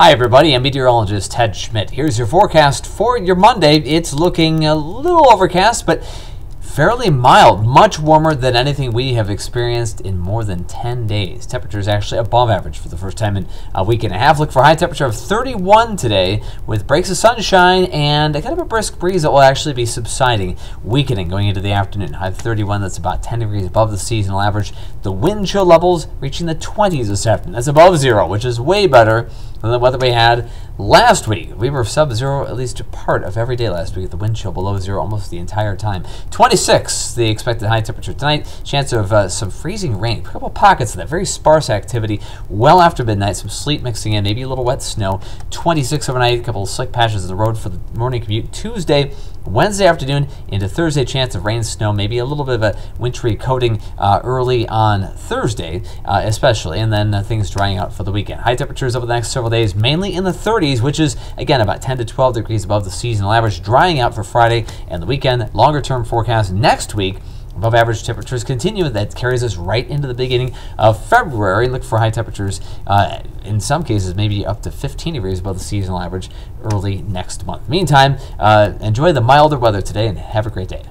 Hi, everybody. I'm meteorologist Ted Schmidt. Here's your forecast for your Monday. It's looking a little overcast, but fairly mild, much warmer than anything we have experienced in more than 10 days. Temperatures actually above average for the first time in a week and a half. Look for a high temperature of 31 today with breaks of sunshine and a kind of a brisk breeze that will actually be subsiding, weakening going into the afternoon. High 31, that's about 10 degrees above the seasonal average. The wind chill levels reaching the 20s this afternoon. That's above zero, which is way better the weather we had last week. We were sub zero at least a part of every day last week. with The wind chill below zero almost the entire time. 26, the expected high temperature tonight. Chance of uh, some freezing rain. A couple pockets of that. Very sparse activity well after midnight. Some sleet mixing in, maybe a little wet snow. 26 overnight. A couple of slick patches in the road for the morning commute. Tuesday, Wednesday afternoon into Thursday, chance of rain, snow, maybe a little bit of a wintry coating uh, early on Thursday, uh, especially, and then uh, things drying out for the weekend. High temperatures over the next several days, mainly in the 30s, which is again about 10 to 12 degrees above the seasonal average. Drying out for Friday and the weekend. Longer term forecast next week. Above average temperatures continue. That carries us right into the beginning of February. Look for high temperatures, uh, in some cases, maybe up to 15 degrees above the seasonal average early next month. Meantime, uh, enjoy the milder weather today and have a great day.